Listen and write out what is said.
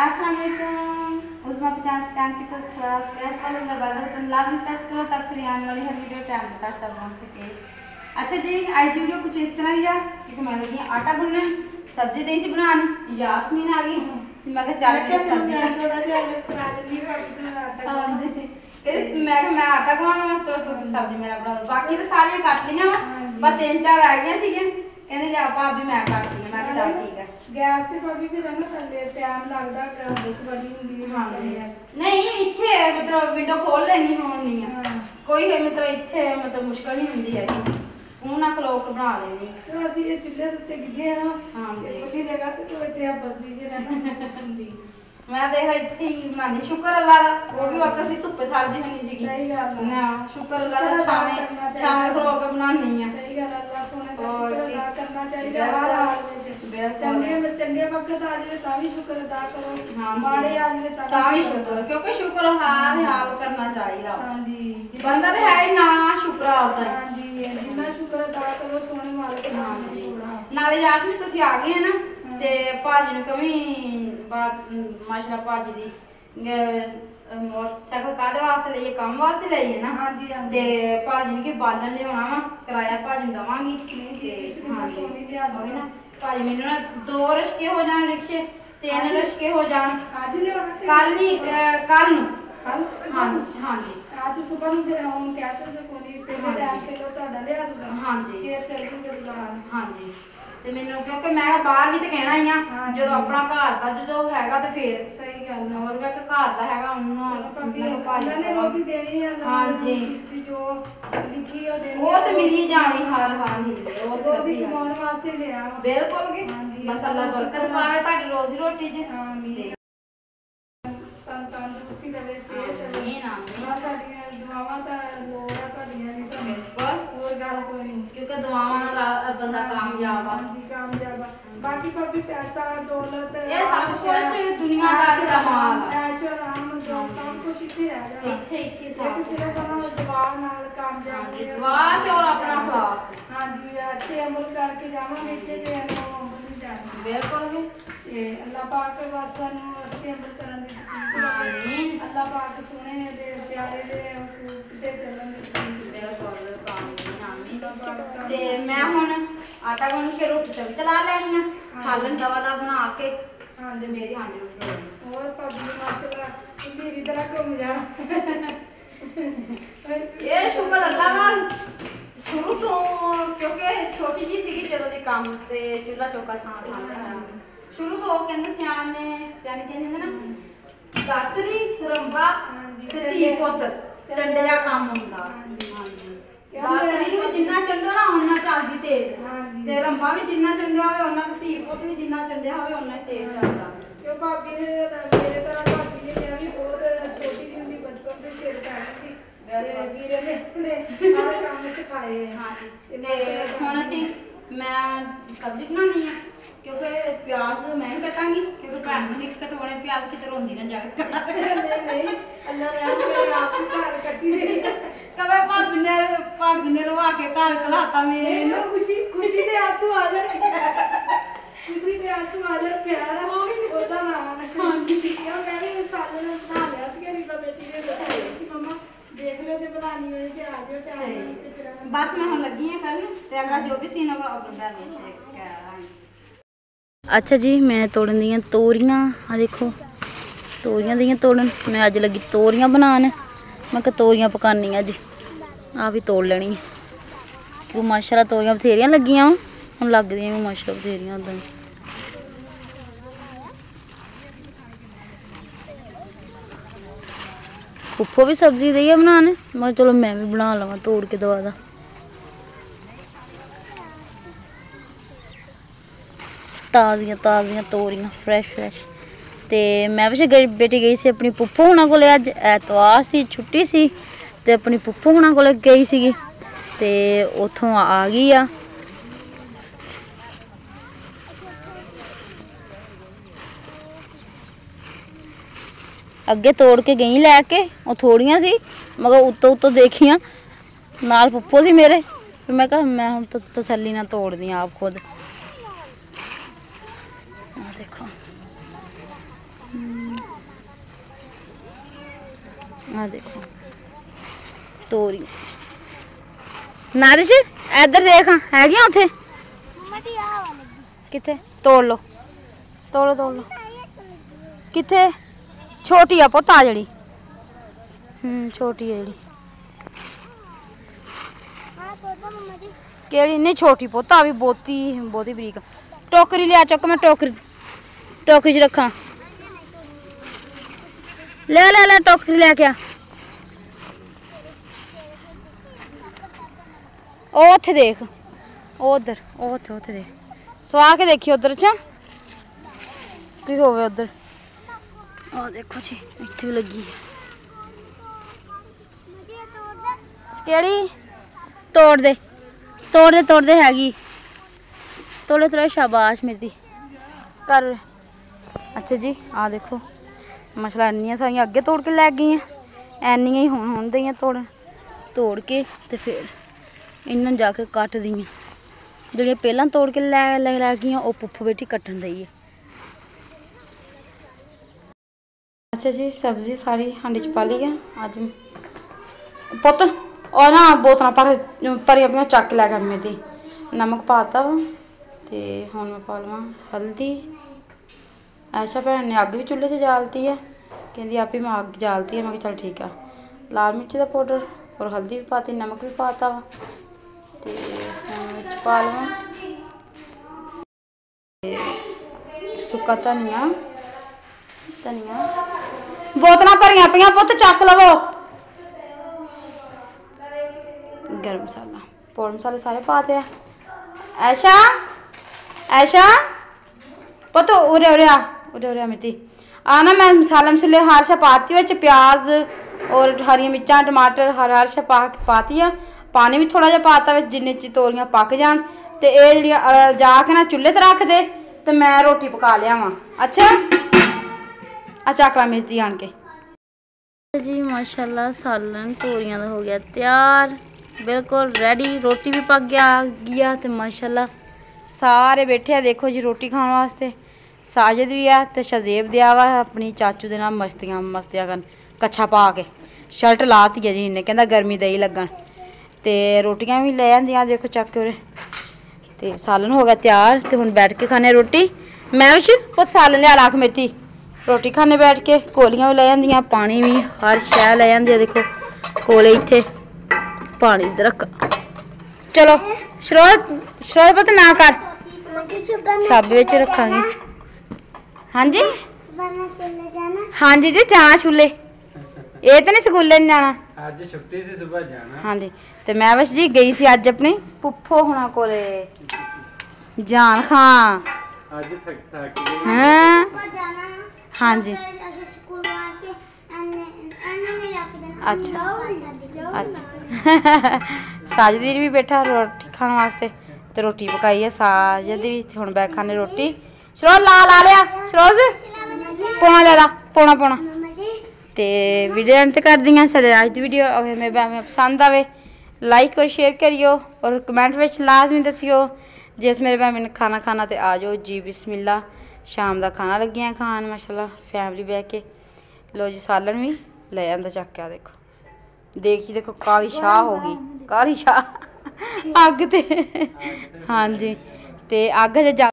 असलम उजमा पचास कान की तो सब्सक्राइब कर लो बाद तुम लाजमी तक करो तक फिर आने वाली हर वीडियो टाइम तक तक पहुंच सके अच्छा जी आज की वीडियो कुछ इस तरह ही है कि मैं लगी आटा गुनने सब्जी दी सी बनाने यासमीन आ गई ਤੇ ਮੈਂ ਕਿਹਾ ਚੱਲ ਕੇ ਸਬਜ਼ੀ ਥੋੜਾ ਜਿਹਾ ਅਲੱਗ ਕਰਾ ਦਿੰਦੀ ਹਾਂ ਬਾਕੀ ਤਾਂ ਆਟਾ ਹਾਂਜੀ ਇਹ ਮੈਂ ਕਿਹਾ ਮੈਂ ਆਟਾ ਗੁਆਉਣਾ ਵਾ ਤੇ ਤੁਸੀਂ ਸਬਜ਼ੀ ਮੇਰਾ ਬਣਾ ਦਿਓ ਬਾਕੀ ਤਾਂ ਸਾਰੀਆਂ ਕੱਟ ਲਈਆਂ ਵਾ ਹਾਂਜੀ। ਪਰ ਤਿੰਨ ਚਾਰ ਆ ਗਈਆਂ ਸੀਗੀਆਂ ਕਹਿੰਦੇ ਲਿਆ ਭਾਬੀ ਮੈਂ ਕੱਟ ਲਈਆਂ ਮੈਂ ਚੱਲ ਠੀਕ ਹੈ। ਗੈਸ ਤੇ ਭਾਬੀ ਫਿਰ ਨਾ ਥੱਲੇ ਟਾਈਮ ਲੱਗਦਾ ਡਿਸ਼ ਬਣੀ ਹੁੰਦੀ ਹੈ ਹਾਂਜੀ ਨਹੀਂ ਇੱਥੇ ਮਤਲਬ ਵਿੰਡੋ ਖੋਲ ਲੈਣੀ ਹੋਣੀ ਆ। ਹਾਂ। ਕੋਈ ਹੈ ਮਤਲਬ ਇੱਥੇ ਮਤਲਬ ਮੁਸ਼ਕਲ ਨਹੀਂ ਹੁੰਦੀ ਹੈਗੀ। ਉਹ ਨਾ ਖਲੋ ਕੇ ਬਣਾ ਲੈਣੀ ਤੇ ਅਸੀਂ ਇਹ ਚੁੱਲ੍ਹੇ ਦੇ ਉੱਤੇ ਗਿੱਗੇ ਆ ਨਾ ਹਾਂਜੀ। ਤੇ ਪੱਕੀ ਜਗ੍ਹਾ ਤੇ ਤੂੰ ਇੱਥੇ ਆ ਬਸਦੀ ਜੇ ਰਹਿਣਾ ਹੁੰਦੀ। ਮੈਂ ਦੇਖ ਇੱਥੇ ਹੀ ਬਣਾਉਂਦੀ ਸ਼ੁਕਰ ਅੱਲਾ ਦਾ ਉਹ ਵੀ ਵਕਤ ਸੀ ਧੁੱਪੇ ਸੜਦੀ ਹੋਣੀ ਸੀਗੀ ਸਹੀ ਗੱਲ ਆ। ਨਾ ਸ਼ੁਕਰ ਅੱਲਾ ਦਾ ਛਾਵੇਂ ਚਾਹੀਦਾ। ਛਾਵੇਂ ਖਲੋ ਕੇ ਆ ਸਹੀ ਗੱਲ ਆ, ਅੱਲਾਹ ਸੋਹਣੇ ਦਾ ਹੋਰ ਸ਼ੁਕਰ ਕੀ। ਅਦਾ ਕਰਨਾ ਚਾਹੀਦਾ ਹਰ। ਹਾਲ ਵਿੱਚ ਬਿਲਕੁਲ। ਚੰਗੇ ਚੰਗੇ ਵਕਤ ਆ ਜਾਵੇ ਤਾਂ ਵੀ ਸ਼ੁਕਰ ਅਦਾ ਕਰੋ ਹਾਂਜੀ। ਮਾੜੇ ਆ ਜਾਵੇ ਤਾਂ ਤਾਂ ਵੀ ਸ਼ੁਕਰ ਕਿਉਂਕਿ ਸ਼ੁਕਰ ਹਰ ਹਾਲ ਕਰਨਾ ਚਾਹੀਦਾ ਹਾਂਜੀ ਬੰਦਾ ਤੇ ਹੈ ਹੀ ਨਾ ਸ਼ੁਕਰ ਆਪਦਾ ਹਾਂਜੀ ਜਿੰਨਾ ਸ਼ੁਕਰ ਅਦਾ ਕਰੋ ਸੋਹਣੇ ਮਾਲਕ ਦਾ ਹਾਂਜੀ ਥੋੜਾ ਨਾਲੇ ਯਾਸਮੀਨ ਤੁਸੀਂ ਆ ਗਏ ਨਾ ਤੇ ਭਾਜੀ ਨੂੰ ਕਵੀ ਮਾਸ਼ਰਾ ਭਾਜੀ ਦੀ ਅਹ, ਮੋਟਰਸਾਈਕਲ ਕਾਦੇ ਵਾਸਤੇ ਲਈਏ ਕੰਮ ਵਾਸਤੇ ਲਈਏ ਨਾ? ਹਾਂਜੀ ਹਾਂਜੀ। ਤੇ ਭਾਜੀ ਨੂੰ ਕਿ ਬਾਲਣ ਲਿਆਉਣਾ ਵਾ ਕਿਰਾਇਆ ਭਾਜੀ ਨੂੰ ਦਵਾਂਗੀ। ਨਹੀਂ ਜੀ, ਤੇ ਤੁਸੀਂ ਮੈਨੂੰ ਹਾਂਜੀ ਸੋਨੀ ਲਿਆ ਦਿਓ। ਉਹੀ ਨਾ ਭਾਜੀ ਮੈਨੂੰ ਨਾ ਦੋ ਰਸ਼ਕੇ ਹੋ ਜਾਣ ਰਿਕਸ਼ੇ ਤਿੰਨ ਰਸ਼ਕੇ ਹੋ ਜਾਣ। ਅੱਜ ਲਿਆਉਣਾ ਤੇ ਕੱਲ ਨਹੀਂ ਕੱਲ ਨੂੰ। ਕੱਲ ਹਾਂਜੀ ਹਾਂਜੀ। ਅੱਜ ਸਵੇਰ ਨੂੰ ਫਿਰ ਆਉਂ ਕਹਿ ਤਾ ਕੋਈ ਪਹਿਲੇ ਹਾਂਜੀ। ਕੇ ਲੋ ਤੁਹਾਡਾ ਲਿਆ ਦੂਗਾ ਹਾਂਜੀ। ਫਿਰ ਚੱਲ ਜੂਗੇ ਹਾਂਜੀ ਤੇ ਮੈਨੂੰ ਕਿਉਂਕਿ ਮੈਂ ਬਾਹਰ ਵੀ ਤੇ ਕਹਿਣਾ ਹੀ ਆ ਹਾਂਜੀ। ਜਦੋਂ ਆਪਣਾ ਘਰ ਦਾ ਜਦੋਂ ਹੈਗਾ ਤੇ ਫੇਰ ਸਹੀ ਗੱਲ ਆ ਹੋਰ ਵੀ ਇੱਕ ਘਰ ਦਾ ਹੈਗਾ ਉਹਨੂੰ ਭਾਬੀ ਮੈਂ ਕਿਹਾ ਭਾਜੀ ਉਹਨਾਂ ਨੇ ਕਰਾਂਗੇ। ਰੋਟੀ ਦੇਣੀ ਆ ਨਾਲ ਹਾਂਜੀ। ਦੀ ਜੋ ਲਿਖੀ ਉਹ ਦੇਣੀ ਉਹ ਆ, ਤੇ ਮਿਲੀ ਜਾਣੀ ਹਰ ਹਾਲ ਹੀ ਉਹ ਤੇ ਉਹਦੀ ਲੱਭੀ ਜਾਣੀ। ਕਮਾਉਣ ਵਾਸਤੇ ਲਿਆ ਵਾ। ਬਿਲਕੁਲ ਕਿ ਹਾਂਜੀ। ਬਸ ਅੱਲਾ ਬਰਕਤ ਪਾਵੇ ਤੁਹਾਡੀ ਰੋਜ਼ੀ ਰੋਟੀ 'ਚ ਆਮੀਨ ਤਨ ਤੰਦਰੁਸਤੀ ਦੇਵੇ ਸਿਹਤ ਦੇਵੇ ਆਮੀਨ, ਆਮੀਨ। ਆਹ ਸਾਡੀਆਂ ਦੁਆਵਾਂ ਤਾਂ ਲੋੜ ਆ ਤੁਹਾਡੀਆਂ ਵੀ ਸਾਨੂੰ ਬਿਲਕੁਲ ਹੋਰ ਗੱਲ ਕੋਈ ਨਹੀਂ ਕਿਉਂਕਿ ਦੁਆਵਾਂ ਨਾਲ ਬੰਦਾ ਕਾਮਯਾਬ ਆ। ਹਾਂਜੀ ਕਾਮਯਾਬ ਆ। ਬਾਕੀ ਭਾਬੀ ਪੈਸਾ ਦੌਲਤ ਇਹ ਸਭ ਕੁਛ ਦੁਨੀਆਦਾਰੀ ਦਾ ਮਾਲ ਆ। ਐਸ਼ ਆਰਾਮ ਜੋ ਸਭ ਕੁਝ ਇੱਥੇ ਆ ਜਾਣਾ ਇੱਥੇ ਇੱਥੇ ਸਭ ਸਿਰਫ ਉਹਨਾਂ ਦੁਆ ਨਾਲ ਕਾਮਯਾਬ ਹਾਂਜੀ ਹੋਏ। ਦੁਆ ਤੇ ਔਰ ਆਪਣਾ ਖਲਾਫ ਹਾਂਜੀ ਅੱਛੇ ਅਮਲ ਕਰਕੇ ਜਾਵਾਂਗੇ ਇੱਥੇ ਤੇ ਇਹਨੂੰ ਨਹੀਂ ਜਾਣਾ। ਬਿਲਕੁਲ ਕਿ ਤੇ ਅੱਲਾਹ ਪਾਕ ਬਸ ਸਾਨੂੰ ਅੱਛੇ ਅਮਲ ਕਰਨ ਦੀ ਤੌਫੀਕ ਆਮੀਨ। ਅੱਲਾਹ ਪਾਕ ਸੋਹਣੇ ਦੇ ਪਿਆਰੇ ਦੇ ਹਕੂਕ ਤੇ ਚੱਲਣ ਦੀ ਤੌਫੀਕ ਦੇਵੇ ਬਿਲਕੁਲ ਆਮੀਨ ਆਮੀਨ ਅੱਲਾਹ ਪਾਕ ਤੇ ਮੈਂ ਹੁਣ ਆਟਾ ਗੁੰਨ ਕੇ ਰੋਟੀ ਤਵੀ ਤੇ ਲਾ ਲੈਣੀ ਆ। ਸਾਲਨ ਦਵਾ ਦਾ ਬਣਾ ਕੇ। ਤੇ ਮੇਰੀ ਹਾਂਡੀ ਉੱਤੇ ਹੋਣੀ ਹੋਰ ਭਾਬੀ ਮਾਸ਼ਾਅੱਲਾ ਇੰਨੀ ਤਰ੍ਹਾਂ ਘੁੰਮ ਜਾਣਾ। ਇਹ ਸ਼ੁਕਰ ਅੱਲਾ ਨਾਲ ਸ਼ੁਰੂ ਤੋਂ ਕਿਉਂਕਿ ਛੋਟੀ ਜੀ ਸੀਗੀ ਜਦੋਂ ਦੀ ਕੰਮ ਤੇ ਚੁੱਲਾ ਚੌਕਾ ਸਾਂ ਖਾਂਦਾ ਹਾਂ। ਸ਼ੁਰੂ ਤੋਂ ਉਹ ਕਹਿੰਦੇ ਸਿਆਣ ਨੇ ਸਿਆਣੇ ਕਹਿੰਦੇ ਨੇ? ਨਾ ਦਾਤਰੀ ਰੰਬਾ ਤੇ ਧੀ ਪੁੱਤ ਚੰਡਿਆ ਕੰਮ ਹੁੰਦਾ। ਹਾਂਜੀ। ਦਾਤਰੀ ਨੂੰ ਵੀ ਜਿੰਨਾ ਚੰਡੋ ਨਾ ਉਹਨਾਂ ਚੱਲਦੀ ਤੇਜ਼। ਤੇ ਰੰਬਾ ਵੀ ਜਿੰਨਾ ਚੰਡਿਆ ਹੋਵੇ ਉਹਨਾਂ ਤੇ ਧੀ ਪੁੱਤ ਵੀ ਜਿੰਨਾ ਚੰਡਿਆ ਹੋਵੇ ਉਹਨਾਂ ਹੀ ਤੇਜ਼ ਚੱਲਦਾ। ਕਿਉਂ ਭਾਬੀ ਨੇ ਮੇਰੇ ਤਰ੍ਹਾਂ ਭਾਬੀ ਨੇ ਕਿਹਾ ਵੀ ਬਹੁਤ ਛੋਟੀ ਜਿਹੀ ਹੁੰਦੀ ਬਚਪਨ ਤੋਂ ਸਿਰ ਪੈਣੀ ਸੀ। ਤੇ। ਵੀਰੇ ਨੇ ਨੇ ਸਾਰੇ ਕੰਮ ਸਿਖਾਏ। ਹਾਂਜੀ। ਤੇ ਹੁਣ ਅਸੀਂ ਮੈਂ ਸਬਜ਼ੀ ਬਣਾਉਣੀ ਆ ਕਿਉਂਕਿ ਪਿਆਜ਼ ਮੈਂ ਹੀ ਕੱਟਾਂਗੀ ਕਿਉਂਕਿ ਭੈਣ ਨੂੰ ਨਹੀਂ ਕਟਵਾਉਣੇ ਪਿਆਜ਼ ਕਿਤੇ ਰੋਂਦੀ ਨਾ ਜਾਵੇ। ਨਹੀਂ ਨਹੀਂ ਅੱਲਾ ਰਹਿਮ ਕਰੇ ਆਪ ਹੀ ਘਰ ਕੱਟੀ ਰਹੀ ਕਵੇ ਭਾਬੀ ਨੇ ਭਾਬੀ ਨੇ ਰਵਾ ਕੇ ਘਰ ਕਲਾਤਾ ਮੇਰੇ ਇਹਨੂੰ ਖੁਸ਼ੀ ਖੁਸ਼ੀ ਦੇ ਆਂਸੂ ਆ ਜਾਣਗੇ ਖੁਸ਼ੀ ਦੇ ਆਂਸੂ ਆ ਜਾਣ ਪਿਆਰ ਆ ਉਹਦਾ ਨਾਮ ਹਾਂਜੀ ਕਿਉਂ ਮੈਂ ਵੀ ਸਾਲ ਨੂੰ ਬਣਾ ਲਿਆ ਸੀ ਕਿ ਰੀਬਾ ਬੇਟੀ ਨੇ ਦੱਸਿਆ ਸੀ ਮਮਾ ਦੇਖ ਲਿਓ ਤੇ ਬਣਾਣੀ ਹੋਈ ਤੇ ਆ ਜਿਓ ਟਾਈਮ ਨਾਲ ਤੇ ਫਿਰ ਆਪਾਂ- ਬਸ ਮੈਂ ਹੁਣ ਲੱਗੀ ਆ ਕੱਲ ਤੇ ਅਗਾ ਜੋ ਵੀ ਸੀਨ ਹੋਗਾ ਉਹ ਬੰਦਾ ਨਹੀਂ ਸ਼ੇਕ ਕਰਾਂਗੇ ਅੱਛਾ ਜੀ ਮੈਂ ਤੋੜਨ ਦੀਆਂ ਤੋਰੀਆਂ ਆ ਦੇਖੋ ਤੋਰੀਆਂ ਦੀਆਂ ਤੋੜਨ ਮੈਂ ਅੱਜ ਤੋਰੀਆਂ ਬਣਾਉਣ ਮੈਂ ਕਿਹਾ ਤੋਰੀਆਂ ਅੱਜ। ਆ ਵੀ ਤੋੜ ਲੈਣੀ ਹੈ ਕਿ ਮਾਸ਼ਾਅੱਲਾ ਤੋਰੀਆਂ ਬਥੇਰੀਆਂ ਲੱਗੀਆਂ ਵਾਂ। ਹੁਣ ਲੱਗਦੀਆਂ ਵੀ ਮਾਸ਼ਾਅੱਲਾ ਬਥੇਰੀਆਂ ਉਦਾਂ ਫੁੱਫੋ ਵੀ ਸਬਜ਼ੀ ਦਈ ਹੈ ਬਣਾਉਣ। ਮੈਂ ਕਿਹਾ ਚਲੋ ਮੈਂ ਵੀ ਬਣਾ ਲਵਾਂ ਤੋੜ ਕੇ ਦਵਾ ਦਾ। ਤਾਜ਼ੀਆਂ ਤਾਜ਼ੀਆਂ ਤੋਰੀਆਂ ਫਰੈਸ਼ ਫਰੈਸ਼ ਤੇ ਮੈਂ ਵੈਸੇ ਗਈ ਬੇਟੀ ਗਈ ਸੀ ਆਪਣੀ ਪੁੱਪੋ ਹੁਣਾਂ ਕੋਲੇ ਅੱਜ, ਐਤਵਾਰ ਸੀ, ਛੁੱਟੀ ਸੀ ਤੇ ਆਪਣੀ ਪੁੱਪੂ ਹੁਣਾਂ ਕੋਲੇ ਗਈ ਸੀਗੀ ਤੇ ਉੱਥੋਂ ਆ ਗਈ ਆ। ਅੱਗੇ ਤੋੜ ਕੇ ਗਈ ਲੈ ਕੇ, ਉਹ ਥੋੜੀਆਂ ਸੀ, ਮਗਰ ਉੱਤੋਂ ਉੱਤੋਂ ਦੇਖੀਆਂ, ਨਾਲ ਪੁੱਪੋ ਸੀ ਮੇਰੇ। ਫਿਰ ਮੈਂ ਕਿਹਾ, ਮੈਂ ਹੁਣ ਤਸੱਲੀ ਨਾਲ ਤੋੜਦੀ ਆਂ ਆਪ ਖੁਦ। ਆ ਦੇਖੋ। ਤੋਰੀ। ਨਾਰਿਸ਼ ਇੱਧਰ ਦੇਖ ਹੈਗੀਆਂ ਉੱਥੇ? ਕਿੱਥੇ? ਤੋੜ ਲਓ। ਤੋੜ ਲਓ ਤੋੜ ਲਓ। ਕਿੱਥੇ? ਛੋਟੀ ਆ ਪੁੱਤ ਆ ਜਿਹੜੀ। ਹੂੰ ਛੋਟੀ ਆ ਜਿਹੜੀ। ਕਿਹੜੀ? ਨਹੀਂ ਛੋਟੀ ਪੁੱਤ ਆ ਵੀ ਬਹੁਤੀ ਬਹੁਤੀ ਬਰੀਕ। ਟੋਕਰੀ ਲਿਆ ਚੁੱਕ ਮੈਂ ਟੋਕਰੀ ਟੋਕਰੀ 'ਚ ਰੱਖਾਂ। ਲੈ ਲੈ ਲੈ ਟੋਕਰੀ ਲੈ ਕੇ ਆ ਉਹ ਉੱਥੇ ਦੇਖ ਉਹ ਉਧਰ ਉਹ ਉੱਥੇ ਉੱਥੇ ਦੇਖ ਸਵਾਰ ਕੇ ਦੇਖੀ ਉਧਰ ਚ ਕੀ ਹੋਵੇ ਉਧਰ ਆ ਦੇਖੋ ਜੀ ਇੱਥੇ ਵੀ ਲੱਗੀ ਹੈ ਕਿਹੜੀ ਤੋੜ ਦੇ ਤੋੜ ਦੇ ਤੋੜ ਦੇ ਹੈਗੀ ਤੋੜੇ ਤੋੜੇ ਸ਼ਾਬਾਸ਼ ਮੇਰੀ ਕਰ ਇੰਨੀਆਂ ਸਾਰੀਆਂ ਅੱਗੇ ਤੋੜ ਕੇ ਲੈ ਗਈਆਂ। ਐਨੀਆਂ ਹੀ ਹੁਣ ਹੁਣ ਤੋੜ ਤੋੜ ਕੇ ਤੇ ਫਿਰ ਇਹਨਾਂ ਨੂੰ ਜਾ ਕੇ ਕੱਟ ਦਈਆਂ। ਜਿਹੜੀਆਂ ਪਹਿਲਾਂ ਤੋੜ ਕੇ ਲੈ ਲੈ ਲੈ ਗਈਆਂ, ਉਹ ਪੁੱਫ ਬੇਟੀ ਕੱਟਣ ਦਈ ਹੈ ਅੱਛਾ ਜੀ, ਸਬਜ਼ੀ ਸਾਰੀ ਹਾਂਡੀ ਚ ਪਾ ਲਈ ਆ। ਅੱਜ ਪੁੱਤ, ਉਹ ਨਾ ਬੋਤਲਾਂ ਪਰ ਭਰੀਆਂ ਪਈਆਂ ਚੱਕ ਲੈ ਕਰ ਮੇਰੀ ਨਮਕ ਪਾਤਾ ਵਾ ਤੇ ਹੁਣ ਮੈਂ ਪਾ ਲਵਾਂ ਹਲਦੀ। ਐਸ਼ਾ ਭੈਣ ਨੇ ਅੱਗ ਵੀ ਚੁੱਲ੍ਹੇ 'ਚ ਜਾਲਤੀ ਹੈ ਕਹਿੰਦੀ ਆਪੇ ਮੈਂ ਅੱਗ ਜਾਲਤੀ ਹੈ ਮੈਂ ਕਿਹਾ ਚਲ ਠੀਕ ਆ। ਲਾਲ ਮਿਰਚ ਦਾ ਪਾਊਡਰ ਔਰ ਹਲਦੀ ਵੀ ਪਾਤੀ, ਨਮਕ ਵੀ ਪਾਤਾ ਵਾ। ਤੇ ਹੁਣ ਵਿੱਚ ਪਾ ਲਵਾਂ। ਸੁੱਕਾ ਧਨੀਆ ਧਨੀਆ। ਬੋਤਲਾਂ ਭਰੀਆਂ ਪਈਆਂ ਪੁੱਤ, ਚੱਕ ਲਵੋ। ਗਰਮ ਮਸਾਲਾ, ਪੌੜ ਮਸਾਲੇ ਸਾਰੇ ਪਾਤੇ ਆ। ਐਸ਼ਾ ਐਸ਼ਾ। ਪੁੱਤ ਉਰੇ ਉਰੇ ਆ। ਆ ਮਿੱਤੀ ਆ ਨਾ ਮੈਂ ਮਸਾਲਾ ਮਸੂਲੇ ਹਰ ਸ਼ਾ ਪਾਤੀ ਵਿੱਚ ਪਿਆਜ਼ ਔਰ ਹਰੀਆਂ ਮਿਰਚਾਂ ਟਮਾਟਰ ਹਰ ਹਰ ਸ਼ਾ ਪਾ ਪਾਤੀ ਆ। ਪਾਣੀ ਵੀ ਥੋੜਾ ਜਿਹਾ ਪਾਤਾ ਵਿੱਚ ਜਿੰਨੇ ਚ ਤੋਰੀਆਂ ਪੱਕ ਜਾਣ। ਤੇ ਇਹ ਜਿਹੜੀਆਂ ਜਾ ਕੇ ਨਾ ਚੁੱਲ੍ਹੇ ਤੇ ਰੱਖ ਦੇ ਤੇ ਮੈਂ ਰੋਟੀ ਪਕਾ ਲਿਆਵਾਂ। ਅੱਛਾ? ਆ ਚੱਕਲਾ ਮਿਰਤੀ ਆਣ ਕੇ। ਜੀ ਮਾਸ਼ਾਅੱਲਾ ਸਾਲਨ ਤੋਰੀਆਂ ਦਾ ਹੋ ਗਿਆ ਤਿਆਰ। ਬਿਲਕੁਲ ਰੈਡੀ ਰੋਟੀ ਵੀ ਪੱਕ ਗਿਆ ਗਿਆ ਤੇ ਮਾਸ਼ਾਅੱਲਾ। ਸਾਰੇ ਬੈਠੇ ਆ ਦੇਖੋ ਜੀ ਰੋਟੀ ਖਾਣ ਵਾਸਤੇ। ਸਾਜਦ ਵੀ ਆ ਤੇ ਸ਼ਜ਼ੇਬ ਦਿਆ ਵਾ ਆਪਣੀ ਚਾਚੂ ਦੇ ਨਾਲ ਮਸਤੀਆਂ ਮਸਤੀਆਂ ਕਰਨ ਕੱਛਾ ਪਾ ਕੇ। ਸ਼ਰਟ ਲਾਤੀ ਹੈ ਜੀ ਇਹਨੇ ਕਹਿੰਦਾ ਗਰਮੀ ਦਈ ਲੱਗਣ। ਤੇ ਰੋਟੀਆਂ ਵੀ ਲੈ ਆਂਦੀਆਂ ਦੇਖੋ ਚੱਕ ਕੇ ਉਰੇ। ਤੇ ਸਾਲਨ ਹੋ ਗਿਆ ਤਿਆਰ ਤੇ ਹੁਣ ਬੈਠ ਕੇ ਖਾਣੇ ਰੋਟੀ। ਮੈਂ ਵੀ ਪੁੱਤ ਸਾਲਨ ਲਿਆ ਲਾਖ ਮੇਥੀ। ਰੋਟੀ ਖਾਣੇ ਬੈਠ ਕੇ ਕੋਲੀਆਂ ਵੀ ਲੈ ਜਾਂਦੀਆਂ ਪਾਣੀ ਵੀ ਹਰ ਸ਼ੈ ਲੈ ਜਾਂਦੀ ਆ ਦੇਖੋ ਕੋਲੇ ਇੱਥੇ। ਪਾਣੀ ਰੱਖ। ਚਲੋ ਸ਼ਰੋਤ ਸ਼ਰੋਤ ਨਾ ਕਰ। ਛਾਬੇ ਵਿੱਚ ਰੱਖਾਂਗੇ। ਹਾਂਜੀ? ਹਾਂਜੀ ਜੀ ਜਾ ਛੁੱਲੇ ਇਹ ਤਾਂ ਨਹੀਂ ਸਕੂਲੇ ਨਹੀਂ ਜਾਣਾ। ਅੱਜ ਛੁੱਟੀ ਸੀ ਸਵੇਰ ਜਾਣਾ। ਹਾਂਜੀ ਤੇ ਮੈਂ ਬਸ ਜੀ ਗਈ ਸੀ ਅੱਜ ਆਪਣੀ ਪੁੱਫੋ ਹੁਣਾਂ ਕੋਲੇ। ਜਾਨ ਖਾਂ ਅੱਜ ਥੱਕ ਥੱਕ ਗਈ। ਹਾਂ? ਹਾਂਜੀ। ਅੱਛਾ। ਅੱਛਾ। ਸਾਜਦੀਰ ਵੀ ਬੈਠਾ ਰੋਟੀ ਖਾਣ ਵਾਸਤੇ ਤੇ ਰੋਟੀ ਪਕਾਈ ਹੈ ਸਾਜਦ ਵੀ ਤੇ ਹੁਣ ਬੈ ਖਾਣੇ ਰੋਟੀ। ਸ਼ਰੋਜ਼ ਲਾ ਲਾ ਲਿਆ। ਸ਼ਰੋਜ਼ ਪੌਣਾ ਲੈ ਲਾ, ਪੌਣਾ ਪੌਣਾ। ਤੇ ਵੀਡੀਓ ਅੰਤ ਕਰਦੀ ਹਾਂ। ਸਾਡੇ ਅੱਜ ਦੀ ਵੀਡੀਓ ਅਗਰ ਮੇਰੇ ਬਾਰੇ ਪਸੰਦ ਆਵੇ। ਲਾਈਕ ਔਰ ਸ਼ੇਅਰ ਕਰਿਓ ਔਰ ਕਮੈਂਟ ਵਿੱਚ ਲਾਜ਼ਮੀ ਦੱਸਿਓ। ਜਿਸ ਮੇਰੇ ਬਾਰੇ ਮੈਨੂੰ ਖਾਣਾ ਖਾਣਾ ਤੇ ਆ ਜਾਓ। ਜੀ ਬਿਸਮਿਲ੍ਲਾ। ਸ਼ਾਮ ਦਾ ਖਾਣਾ ਲੱਗਿਆ ਖਾਣ, ਮਾਸ਼ਾਅੱਲਾ ਫੈਮਿਲੀ ਬਹਿ ਕੇ। ਲੋ ਜੀ, ਸਾਲਣ ਵੀ ਲੈ ਆਂਦਾ ਚੱਕ ਕੇ ਆ ਦੇਖੋ। ਦੇਖ ਜੀ ਦੇਖੋ ਕਾਲੀ ਸ਼ਾਹ ਹੋ ਗਈ। ਕਾਲੀ ਸ਼ਾਹ। ਅੱਗ ਤੇ। ਹਾਂਜੀ। ਤੇ ਅੱਗ ਜੇ